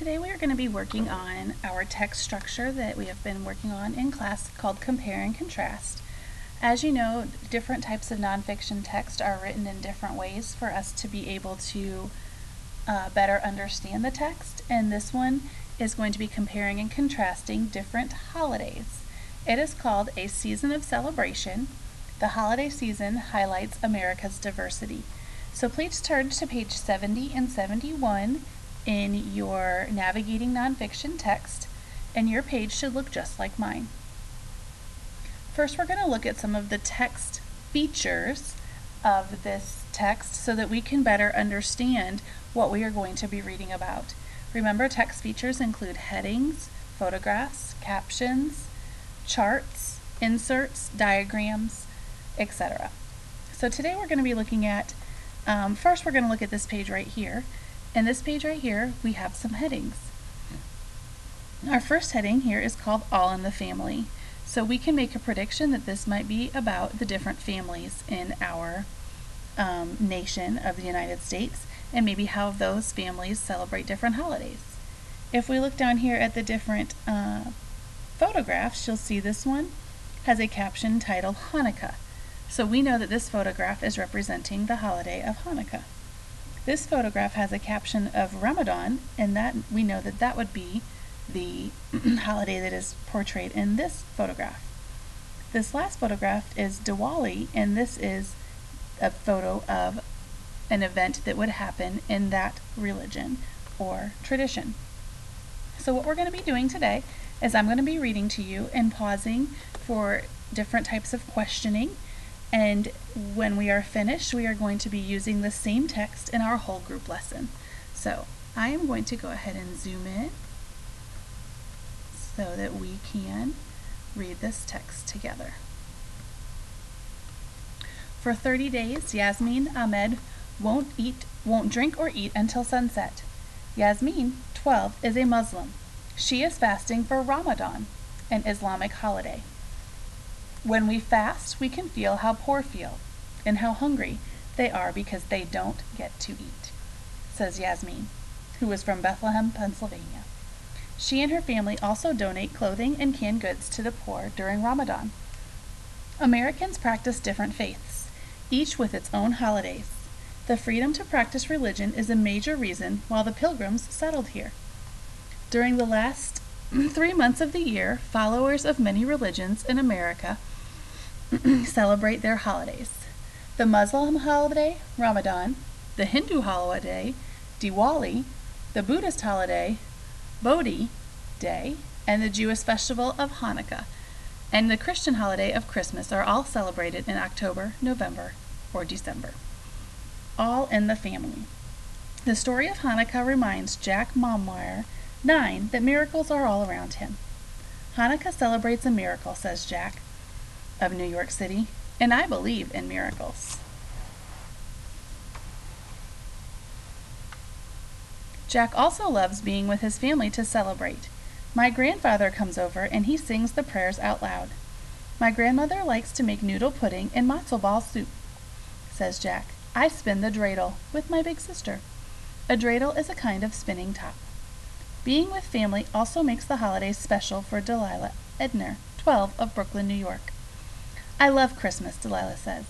today we are going to be working on our text structure that we have been working on in class called Compare and Contrast. As you know, different types of nonfiction text are written in different ways for us to be able to uh, better understand the text, and this one is going to be comparing and contrasting different holidays. It is called A Season of Celebration. The holiday season highlights America's diversity. So please turn to page 70 and 71 in your Navigating Nonfiction text, and your page should look just like mine. First, we're going to look at some of the text features of this text so that we can better understand what we are going to be reading about. Remember, text features include headings, photographs, captions, charts, inserts, diagrams, etc. So today we're going to be looking at, um, first we're going to look at this page right here. In this page right here, we have some headings. Our first heading here is called All in the Family. So we can make a prediction that this might be about the different families in our um, nation of the United States and maybe how those families celebrate different holidays. If we look down here at the different uh, photographs, you'll see this one has a caption titled Hanukkah. So we know that this photograph is representing the holiday of Hanukkah. This photograph has a caption of Ramadan, and that we know that that would be the holiday that is portrayed in this photograph. This last photograph is Diwali, and this is a photo of an event that would happen in that religion or tradition. So what we're going to be doing today is I'm going to be reading to you and pausing for different types of questioning and when we are finished we are going to be using the same text in our whole group lesson. So I am going to go ahead and zoom in so that we can read this text together. For 30 days, Yasmin Ahmed won't eat, won't drink or eat until sunset. Yasmin, 12, is a Muslim. She is fasting for Ramadan, an Islamic holiday. When we fast, we can feel how poor feel and how hungry they are because they don't get to eat, says Yasmin, who is from Bethlehem, Pennsylvania. She and her family also donate clothing and canned goods to the poor during Ramadan. Americans practice different faiths, each with its own holidays. The freedom to practice religion is a major reason why the pilgrims settled here. During the last three months of the year, followers of many religions in America celebrate their holidays. The Muslim holiday, Ramadan, the Hindu holiday, Diwali, the Buddhist holiday, Bodhi Day, and the Jewish festival of Hanukkah, and the Christian holiday of Christmas are all celebrated in October, November, or December all in the family. The story of Hanukkah reminds Jack Momwire, 9, that miracles are all around him. Hanukkah celebrates a miracle, says Jack of New York City, and I believe in miracles. Jack also loves being with his family to celebrate. My grandfather comes over and he sings the prayers out loud. My grandmother likes to make noodle pudding and matzo ball soup, says Jack. I spin the dreidel with my big sister. A dreidel is a kind of spinning top. Being with family also makes the holidays special for Delilah Edner, 12, of Brooklyn, New York. I love Christmas, Delilah says.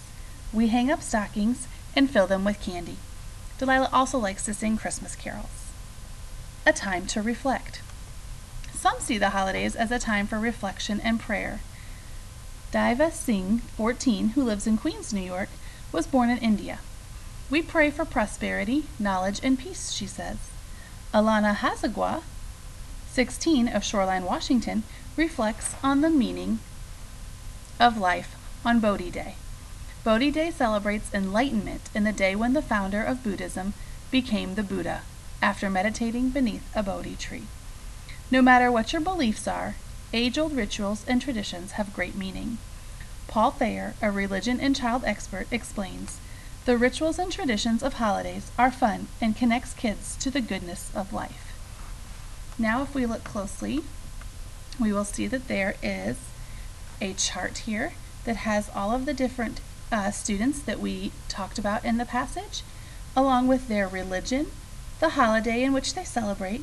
We hang up stockings and fill them with candy. Delilah also likes to sing Christmas carols. A time to reflect. Some see the holidays as a time for reflection and prayer. Diva Singh, 14, who lives in Queens, New York, was born in India. We pray for prosperity, knowledge, and peace, she says. Alana Hasegawa, 16 of Shoreline, Washington, reflects on the meaning of life on Bodhi Day. Bodhi Day celebrates enlightenment in the day when the founder of Buddhism became the Buddha after meditating beneath a Bodhi tree. No matter what your beliefs are, age old rituals and traditions have great meaning. Paul Thayer, a religion and child expert, explains the rituals and traditions of holidays are fun and connects kids to the goodness of life. Now if we look closely, we will see that there is a chart here that has all of the different uh, students that we talked about in the passage, along with their religion, the holiday in which they celebrate,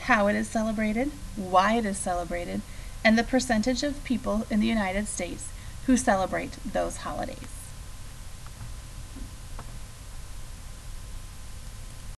how it is celebrated, why it is celebrated, and the percentage of people in the United States who celebrate those holidays.